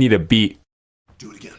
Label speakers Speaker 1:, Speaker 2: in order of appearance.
Speaker 1: need a beat. Do it again.